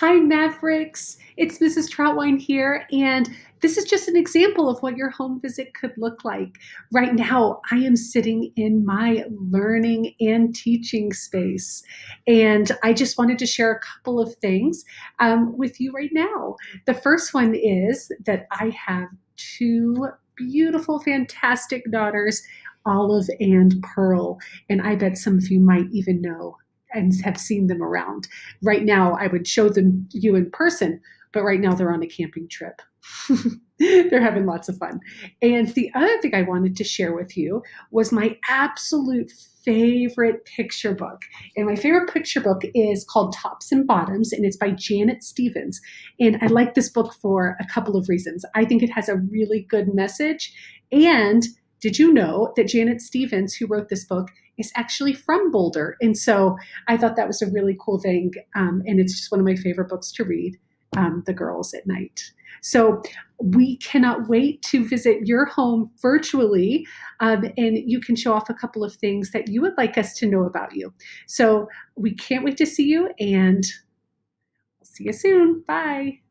Hi, Mavericks. It's Mrs. Trautwein here, and this is just an example of what your home visit could look like. Right now, I am sitting in my learning and teaching space, and I just wanted to share a couple of things um, with you right now. The first one is that I have two beautiful, fantastic daughters, Olive and Pearl, and I bet some of you might even know and have seen them around. Right now, I would show them you in person, but right now they're on a camping trip. they're having lots of fun. And the other thing I wanted to share with you was my absolute favorite picture book. And my favorite picture book is called Tops and Bottoms, and it's by Janet Stevens. And I like this book for a couple of reasons. I think it has a really good message. And did you know that Janet Stevens, who wrote this book, is actually from Boulder. And so I thought that was a really cool thing. Um, and it's just one of my favorite books to read, um, The Girls at Night. So we cannot wait to visit your home virtually, um, and you can show off a couple of things that you would like us to know about you. So we can't wait to see you, and see you soon. Bye.